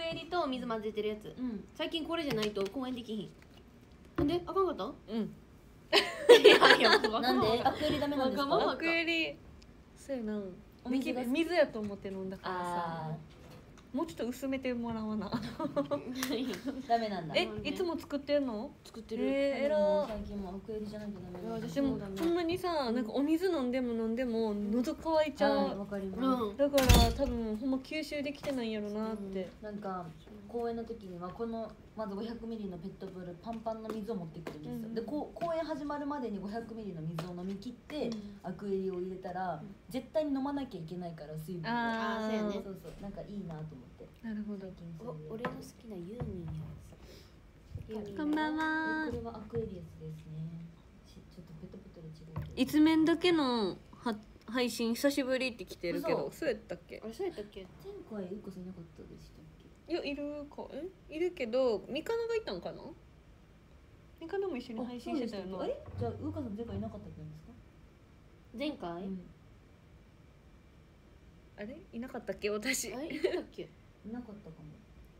クエリと水混ぜてるやつ。うん。最近これじゃないと公演できひん。なんで？あかんかった？うん。いやいやなんで？アクエリダメなんですか？そうやな。お水水やと思って飲んだからさ。あもうちょっと薄めてもらわな。ー ダメなんだ。えいつも作ってんの？作ってる、えー、最近もアクエリじゃないとダメ私でもそんまにさなんかお水飲んでも飲んでも喉乾いちゃう、はいわかります、うん。だから多分ほんま吸収できてないんやろなって、なんか公演の時にはこのまず500ミリのペットボトルパンパンの水を持ってくるんですよ、うん。でこう公演始まるまでに500ミリの水を飲み切って、うん。アクエリを入れたら、絶対に飲まなきゃいけないから水分を。あーあーそうやね。そうそう。なんかいいなと思って。なるほど。お俺の好きなユーミンやつこんばんは。えこれはアクエリアスですね。しちょっとペットボトル違う一面だけのは配信久しぶりって来てるけど嘘。そうやったっけ？あれそうやったっけ？前回うこさんいなかったでしたいやいるかえ？いるけどミカナがいたんかな？ミカナも一緒に配信してたよな。あれ？じゃあうかさん前回いなかったんですか、前回、うんあれ？いなかったっけ？私。あれ？いつだっけ？いなかったかも。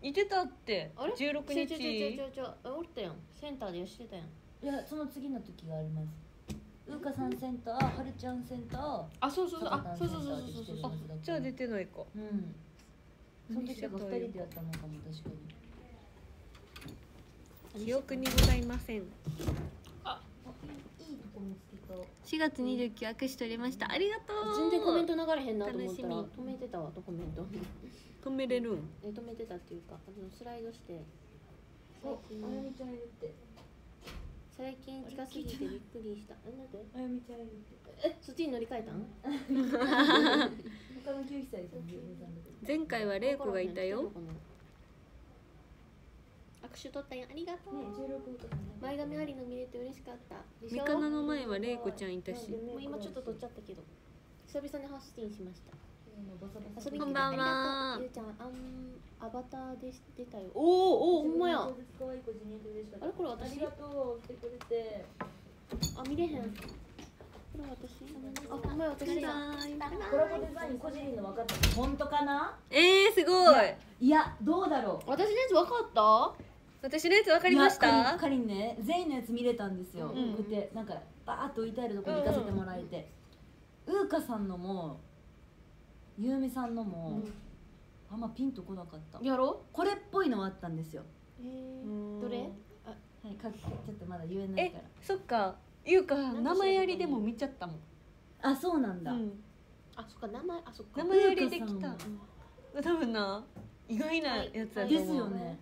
いてたって。あれ？16ちょちょちょちょ日ちょおったやん。センターでしてたやん。いやその次の時があります。うーかさんセンターはるちゃんセンターあそうそうそう。あ坂そうそうそうそうそう。あはずだったじゃあ出てないか。うんその時は二人でやったのかも確かに。記憶にございません。あ。いいいいとこ見つけた4月29握手取りました。ありがとう。全然コメント流れへんなと思ったら楽止めてたわとコメント。止めれるん？え止めてたっていうかあのスライドして。最あ近あやみちゃんいるって最近近すぎてびっくりした。えなんで？あやみちゃんえそっちに乗り換えたん？他の9歳前回は玲子がいたよ。握手取ったよありがとう、ね16うかさんね。前髪ありの見れて嬉しかった。でしょ？ミカナの前は玲子ちゃんいたし。もう今ちょっと取っちゃったけど。久々に発信しました。遊びにこんばんはありがとう。ゆうちゃんアバターで出たよ。おおおほんまや。あれこれ私？ありがとう来てくれて。見れへん。これ私？あほんまや私。だコラボデザイン個人の分かった。本当かな？えー、すごい。いやどうだろう。私のやつ分かった？私のやつ分かりました？かりんね全員のやつ見れたんですよ、うん。こうやってなんかバーッと置いてあるとこに行かせてもらえて、うーかさんのもゆうみさんのも、あんまピンとこなかった。やろこれっぽいのはあったんですよ。えうん。どれ？はいかちょっとまだ言えないえから。そっか。ゆうか名前ありでも見ちゃったもん、あそうなんだ、うん、あそっか名前あそっか。名前ありできた多分な意外なやつだとで思う。すよね。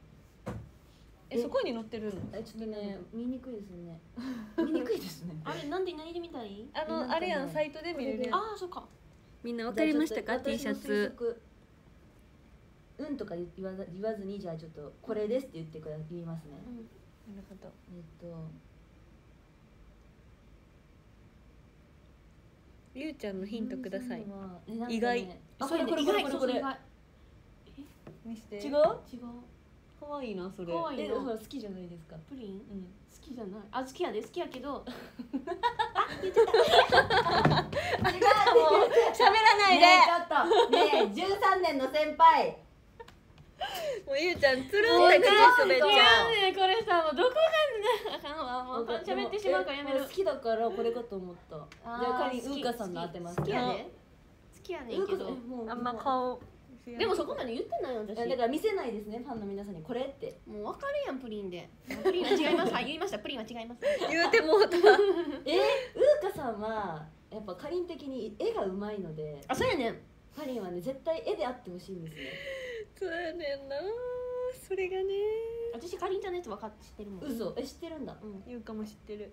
えそこに載ってるの？えちょっとね見にくいですね。見にくいですね。あれなんで何で見たい？あのあれやんサイトで見れるやんああそっか。みんな分かりましたか？T シャツうんとか言わざ言わずにじゃあちょっとこれですって言ってくだ言いますね、なるほど。えっと。ゆうちゃんのヒントください。ね意外。あこれこれこれこれ。これ意外。見して。違う？違う？可愛いなそれ。可愛い好きじゃないですか。プリン？うん。好きじゃない。あ好きやで。好きやけど。喋らないで、ねえちょっと。ねえ13年の先輩もうゆうちゃんつるんって口滑っちゃう。違うねこれさもうどこがあかんわ。もう喋ってしまうからやめる。え好きだからこれかと思った。じあゃあかりんうーかさんの当てます。好き。やで好きやねうんけど。あんま顔でもそこまで言ってないよ私。だから見せないですねファンの皆さんにこれって。もう分かるやんプリンで。プリンは違います。はい言いましたプリンは違います。言うてもうた。えうーかさんはやっぱかりん的に絵がうまいのであそうやねん。かりんはね絶対絵であってほしいんですねそうやねんな。それがね。私かりんちゃんのやつ分かって知ってるもん嘘。え知ってるんだ。うん。ゆうかも知ってる。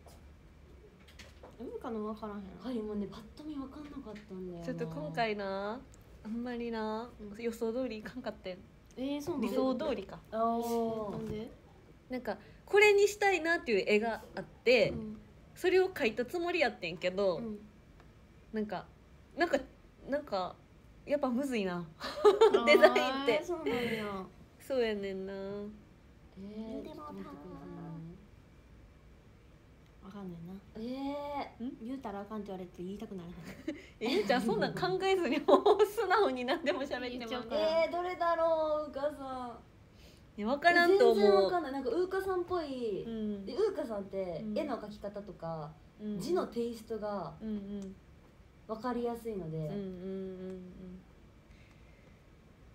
うんかの分からへん。かりんもねパッと見分かんなかったんだよな。ちょっと今回なあんまりなうん。予想通りいかんかったよえー、そうな理想通りか。あなーんで、なんかこれにしたいなっていう絵があって、うん。それを描いたつもりやってんけど、うん。なんかなんかなんかやっぱむずいな。デザインって。そうなんや。そうやねんな。えー見てもうたちょっと待ってくださいね分かんねんな。え言うたらあかんって言われて言いたくなるえゆうちゃんそんなん考えずにもう素直に何でも喋ってもらえー、どれだろううかさんいや分からんと全然わ思うかんない。なんかウーカさんっぽい、うん。でウーカさんってうん絵の描き方とか、うん。字のテイストがうんうん分かりやすいので、うんうんうんうん。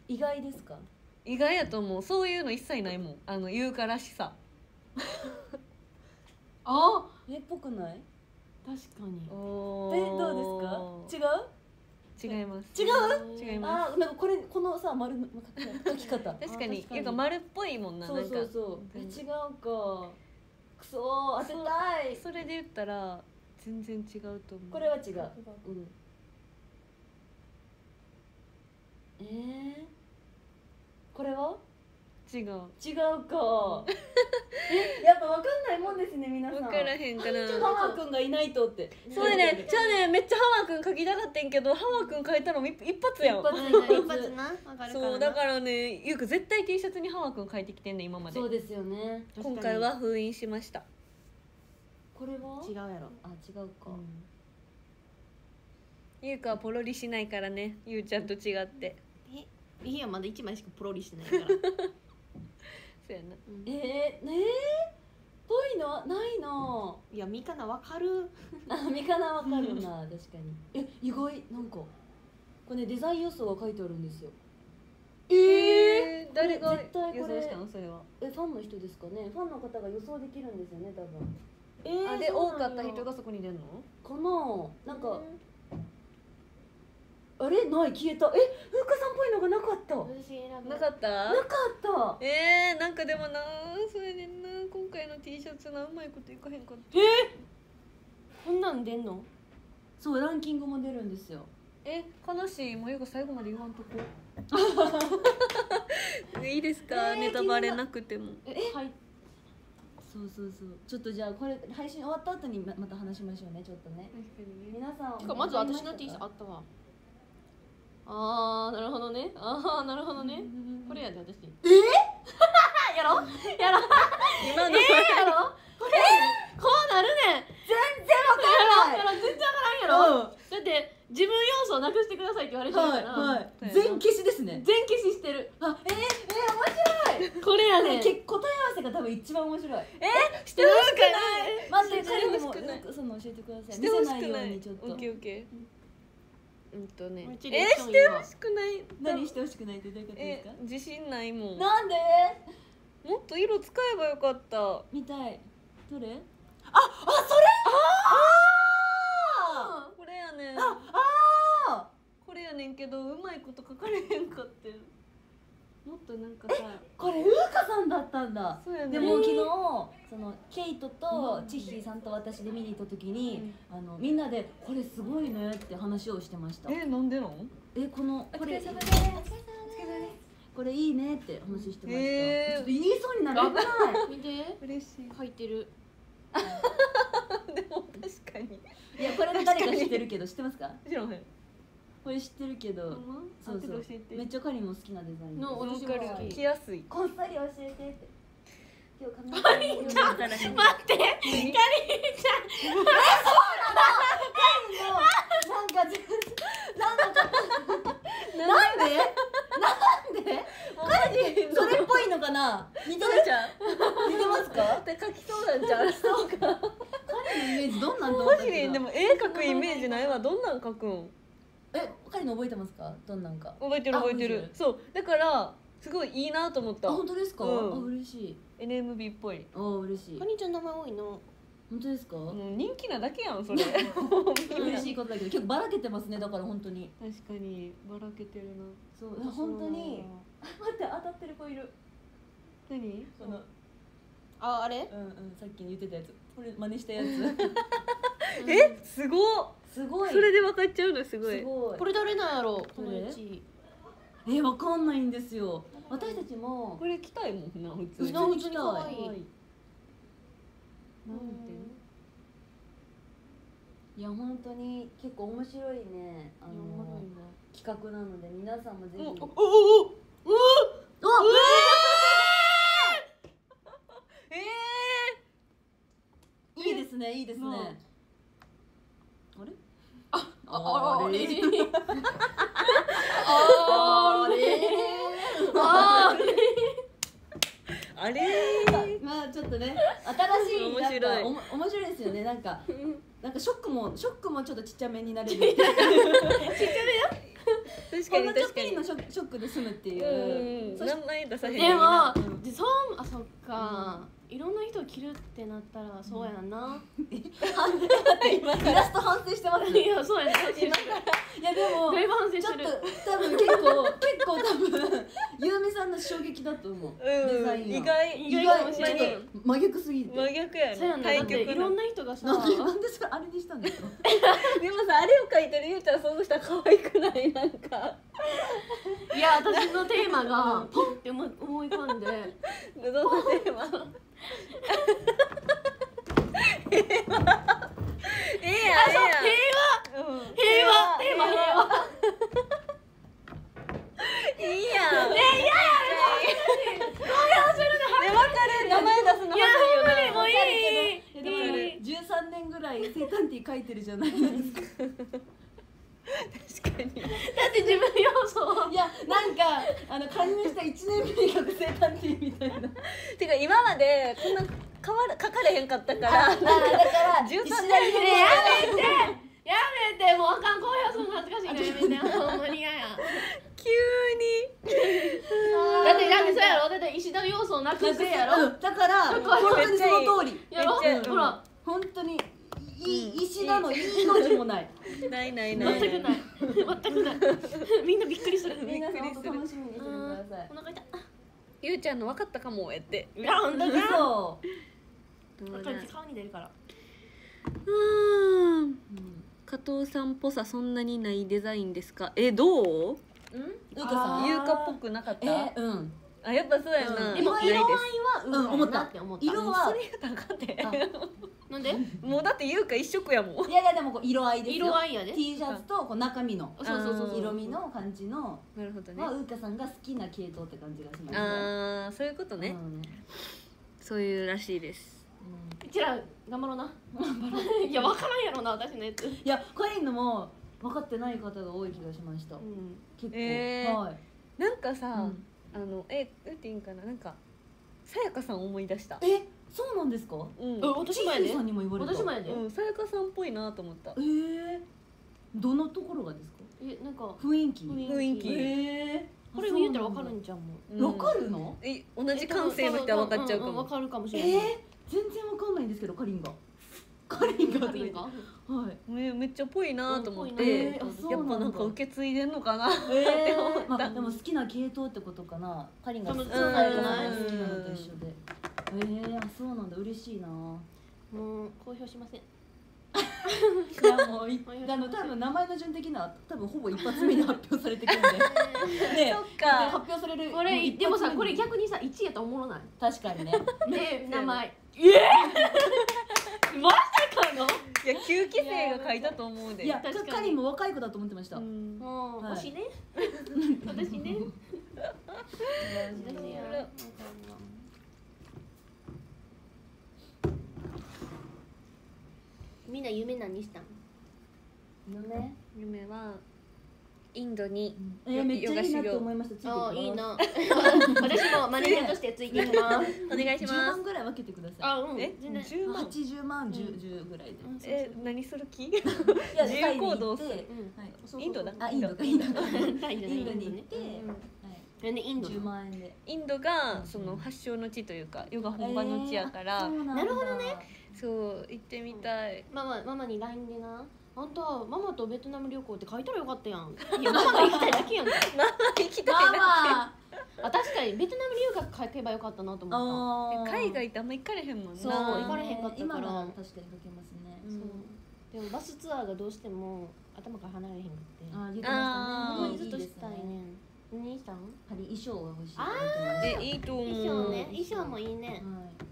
意外ですか？意外やと思う。そういうの一切ないもん。あの言うからしさ。あ絵っぽくない？確かに。おえどうですか？違う？違います。違う？違います。あーなんかこれこのさ丸の描き方。確かに。あなんか丸っぽいもんなそうそうそう。え違うか。くそー当てたい。それで言ったら全然違うと思う。これは違う。うん。えー、これは？違う。違うか。えやっぱ分かんないもんですね皆さん。分からへんかな。ハワーくんがいないとって。そうやね。じゃあねめっちゃハワーくん書きたかったんけどハワーくん書いたのも一一発やん。一発一発。な。わかるそうだかららねゆうく絶対 T シャツにハワーくん書いてきてんね今まで。そうですよね。今回は封印しましたこれは？違うやろ。あ違うか、ゆうかはポロリしないからね。ゆうちゃんと違って。えいいやまだ一枚しかプロリしてないから。そうやな。えー、ねえ？ぽいの？ないの？いやみかなわかる。あみかなわかるな確かに。え意外。なんかこれねデザイン予想が書いてあるんですよ。えー、誰が予想したのそれは。えファンの人ですかね？ファンの方が予想できるんですよね多分えあで多かった人がそこに出るの？かななんかあれ？ない？消えた。え風花さんっぽいのがなかった。なか私選ぶなかった？った。えー、なんかでもなそれでな今回の T シャツなうまいこといかへんかった。こんなん出んの？そうランキングも出るんですよ。え悲しい。もうゆうか最後まで言わんとこ。いいですか、えーネタバレなくても。え？はいそうそうそう。ちょっとじゃあこれ配信終わった後にままた話しましょうねちょっとね。確かにね。皆さんてかまず私の T シャツあったわ。あーなるほどね。あーなるほどね。これやで私。え？やろやろ今の、やろこれ？こうなるねん。全然わかんない。やろ全然わからんやろ、だって自分要素をなくしてくださいって言われてるから、はいはい。全消しですね。全消ししてる。あえー、えー、面これやねん白いけ答え合わせが多分一番面白い。してほしくない。待ってして彼にもほしくないうんその教えてください。見せないようくないにちょっと。オッケーオッケー。うん。とね。え？してほしくない？何してほしくないってどういうことですえ？か自信ないもん。もなんで？っと色使えばよかった。見たい。どれ？これやねん。ああこれやねんけどうまいこと書かれへんかってもっとなんかさこれウーカさんだったんだ。そうやね。でも昨日そのケイトとチッヒーさんと私で見に行った時に、あのみんなで「これすごいね」って話をしてました。えなんでなん？えこのこれです。これいいねって話してました、へー。ちょっと言いそうになる。危ない。見て。嬉しい。書いてる。でも確かに。いやこれも誰か知ってるけど知ってますか？知らへんこれ知ってるけど、そそそう。うそうめっちゃカリも好きなデザイン。のわ私も好きやすい。こっそり教えてって。今日髪の毛読ん。でたら待ってなん。かずなんかなんで？なんで？カリそれっぽいのかな？似てるじゃん。似てますか？って書きそうなんじゃんそうか。カリのイメージどんなんマジででも絵描くイメージないわ。どんなん描くん？えカリの覚えてますか？どんなんか。覚えてる覚えてある。そう。だからすごいいいなと思っあた本当ですか、うん。あ嬉しい。NMB っぽい。あ嬉しい。かにちゃん名前多いの？本当ですか、もう人気なだけやんそれ。嬉しいことだけど結構ばらけてますねだから本当に。確かにばらけてるな。そう。本当に。待って当たってる子いる。何？このああれ？うんうんさっき言ってたやつ。これ真似したやつ。えすごっすごい。それで分かっちゃうのすごい。すごい。これ誰なんやろ？このどれ1位えわかんないんですよ。私たちも。これ着たいもんな普通に。普通に着たい可愛い。はいなんて？いや本当に結構面白いね。あの企画なので皆さんもぜひ。おおおおえいいですねいいですねうんあれ？あああれ？れあれ？あれ？あれ？まあちょっとね 新しい面白い。なんかおも面白いですよね。なんかなんかショックもショックもちょっとちっちゃめになれる。確かにほんのちょっ確かにぴりのショックショックで済むっていう。うん名前出さへんでも、うん。でそうあそっか、いろんな人を着るってなったらそうやんな、イラスト反省してます？いやそうやな反省してる。いやでもだいぶ反省ちょっとしてる多分結構。結構多分ゆうみさんの衝撃だと思う、デザインが意外意外かもしれない真逆すぎて。真逆やそうやね。だっていろんなな人がさなんでなんでそれあれにしたんですか？でもさあれを書いてるゆうちゃん想像したら可愛くない？なんか。いや私のテーマがポンって思い思い浮かんで。どんなテーマ？ええやんええやん平和うん平和テーマ平和いいやん。ねえ嫌やねわかる名前出すのいやほんまにいもういいでもいい13年ぐらい生誕ティ書いてるじゃないですか確かに。だって自分要素いやなんかあの加入した1年目に書く生誕ティみたいなか今までこんな変わら書かれへんかったから。だから13石田年ゆりねやめてやめてもうあかんこういうするの恥ずかしいからやめて。ほんまに嫌や。急に。だってだってそうやろ？だって石田の要素をなくしてやろ？うんだから本当にその通り。やろほら本当にい石田のいいの字もないないないない。全くない。全くない。みんなびっくりする。皆さん本当楽しみにしててください。お腹痛いゆうちゃんの分かったかもやって。いやほんとか？嘘これ顔に出るからうん。うん加藤さんっぽさそんなにないデザインですか？えどう？ううかさんあー優香っぽくなかった？えうんあやっぱそうやな。うん。でも色合いはうんうん思った。なって思った色は。なんで？もうだって優香一色やもん。いやいやでもこう色合いですよ。色合いやで。T シャツとこう中身のそうそうそう色味の感じのなるほどね。はうかさんが好きな系統って感じがしますね。ああそういうことね。うん。そういうらしいです。うちら頑張ろうな。いや分からんやろな私のやつ。いやこういうのも分かってない方が多い気がしました。うん。結構。えー。はい。なんかさ、うんあのえなんていいんかな？なんかさやかさん思い出した。えそうなんですか？うん。え私もやで。さんにも言われた。私もやで。うんさやかさんっぽいなと思った。え。ー、どのところがですか？えなんか雰囲気。雰囲気。えー、これ見えたら分かるんじゃんもううん。わかるの？え同じ感性の人は分かっちゃうかも。んん分かるかもしえれない。ー、全然わかんないんですけどかりんがかりんがカリンがはい。めめっちゃぽいなと思って、なあそうやっぱなんかなんだ受け継いでんのかな。え思った。ー、まあ、でも好きな系統ってことかな？かりんが好き多分そうなのと一緒で。えー、あそうなんだ。嬉しいな。もう公表しません。いやもうあの多分名前の順的な多分ほぼ一発目に発表されてくるんで。でそっでか。発表されるこれでもさこれ逆にさ1位やったらおもろない？確かにね。で名前。ええ まさかの？いや9期生が書いたと思うで。いや確かに。も若い子だと思ってました、うん。もうはい推し ね。私ね。私やみんな夢何したん？夢？夢はインドにえー、めっちゃいいなって思いました。ついてきます。ああいいな。私もマネージャーとしてついていきます。お願いし10ま万ぐらい分けてください。あうん。え？全然。10万？80万ん。10, 10ぐらいで、うんす。え何する気？自由行動す。るタインドだ。あインド。かイインドに行ってインド10万円で。インドがその発祥の地というかヨガ本場の地やから、えーななるほどね。そう行ってみたい。ママママに LINE でなあんたママとベトナム旅行って書いたらよかったやん。いやママが行きたいだけやんか。ママ行きたいマな。マあ確かにベトナム留学書けばよかったなと思っあー。海外ってあんま行かれへんもんな。そう行かれへんかったから。確かに書けますね、うでもバスツアーがどうしても頭から離れへんくって。あー。言ってまにずっとましたね。したいね。ん？何したんやはり衣装が欲しいあえいいと思う。衣装ね。衣装もいいね。はい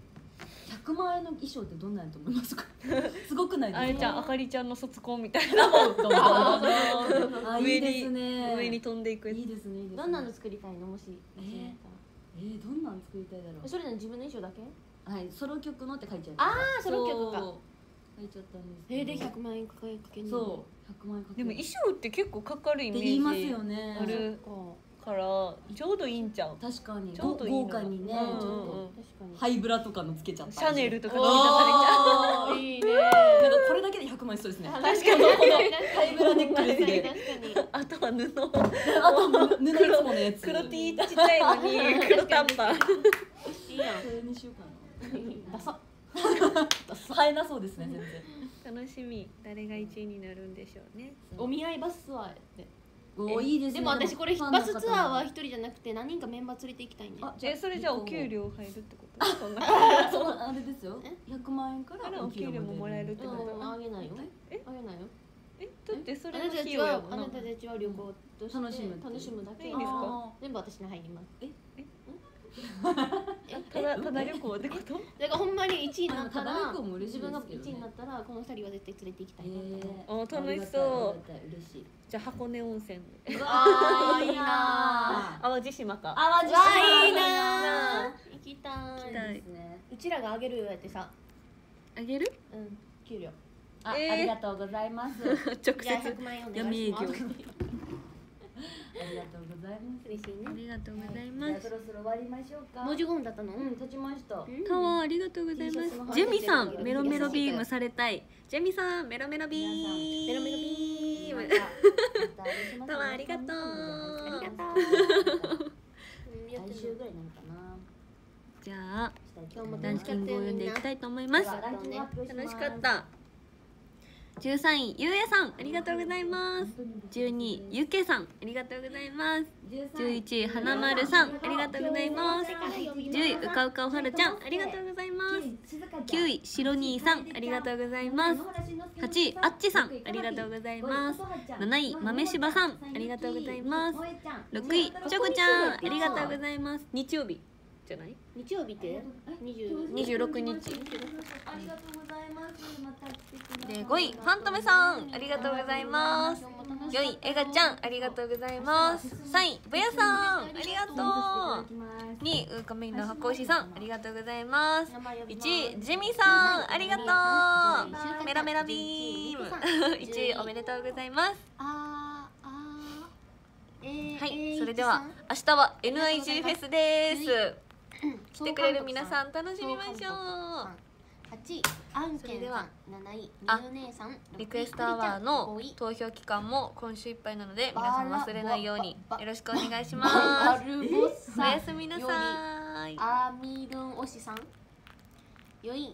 100万円の衣装ってどんなんやと思いますか？すごくないですか？あれちゃんあかりちゃんの卒コンみたいな。あ いい上にですね。上に飛んでいくいいですねいいですね。どんなの作りたいの？もしえーえー、どんなん作りたいだろそれで自分の衣装だけ？うはいソロ曲のって書いちゃいあーソロ曲か。書いちゃったんですえー、で100万円かけかけそう100万円かけ。でも衣装って結構かかるイメージって言いますよね。あるかからちょうどいいんちゃう？確かに。ちょうどいいの豪華にね、うんうんうん。ちょっと。確かに。ハイブラとかのつけちゃった。りシャネルとかおつけたされちゃう。ーいいね。なんかこれだけで100万しそうですね。確かに。このハイブラネックレスで。確かに。あとは布。あと布布いつものやつ。黒 T ちっちゃいのに黒短パンいいやんそれにしようかな。ダサ。映えなそうですね全然。楽しみ。誰が1位になるんでしょうね。お見合いバスツアーやっておいいですね。でも私これバスツアーは一人じゃなくて何人かメンバー連れて行きたいね。あえそれじゃあお給料入るってこと？そんな。あれですよ。100万円からお給料ももらえるってうこと？んあげないよ。え？あげないよ。え？だってそあれの費用あなたたちは旅行として楽しむだけ。いいんですか？あ全部私に入ります ただただ旅行ってこと？だからほんまに1位になったまあただら自分がですけどね。1位になったらこの2人は絶対連れて行きたいなと思うえあ楽しそう。嬉しいじゃあ箱根温泉。あーいいな淡路島か。淡路わあいい島な行きたい。きたいですね。うちらがあげるよやってさ。あげる？うん給料。あ、えー。ありがとうございます。直接。100万円お願闇営業 りがとうございます。嬉しいね。ありがとうございじます。ゃあそろそろ終わりましょうか。もう15分だったの？うん。経ちましたうん。タワーありがとう。ございま T シャツの話すジェミさんメロメロビームされたい。ジェミさんメロメロビーム。メロメロビーム。タワーありがとう。ありがとう。来週ぐらいなのかなじゃあ今日もランキングを読んでいきたいと思います。楽しかった13位ゆうやさんありがとうございます。12位ゆけさんありがとうございます。11位花丸さんありがとうございます。10位うかうかおはるちゃんありがとうございます。9位しろにーさんありがとうございます。8位あっちさんありがとうございます。7位豆柴さんありがとうございます。6位ちょこちゃんありがとうございます。日曜日。じゃない？日曜日って？20 26日ありがとうございます。また来てくださいで5位ファントメさんありがとうございます。4位えがちゃんありがとうございます。3位ぶやさんありがとう。2位うーかめんの箱牛さんありがとうございます。1位ジェミさんありがとう。メラメラビーム。1位おめでとうございます。はいえーそれでは明日は NIG フェスです来てくれる皆さん楽しみましょう。8位。アンケンさん7位あみゆ姉さん。リクエストアワーの5位。投票期間も今週いっぱいなので皆さん忘れないようによろしくお願いしバますおサやすみなさい。アーミルン推しさん。4位